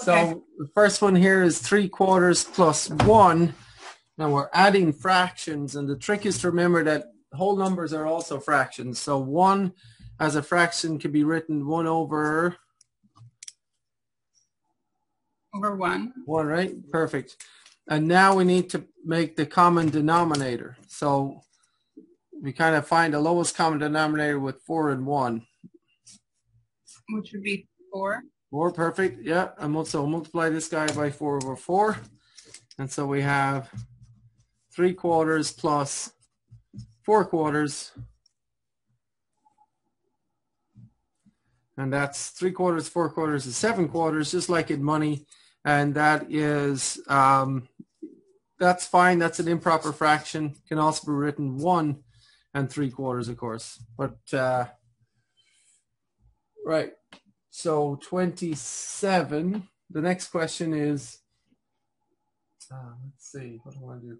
So okay. the first one here is 3 quarters plus 1. Now we're adding fractions and the trick is to remember that whole numbers are also fractions. So 1 as a fraction can be written 1 over... Over 1. 1, right? Perfect. And now we need to make the common denominator. So we kind of find the lowest common denominator with 4 and 1. Which would be 4. More perfect. Yeah. And so multiply this guy by 4 over 4. And so we have 3 quarters plus 4 quarters. And that's 3 quarters, 4 quarters, and 7 quarters, just like in money. And that is, um, that's fine. That's an improper fraction. Can also be written 1 and 3 quarters, of course. But, uh, right. So 27. The next question is, uh, let's see, what do I do?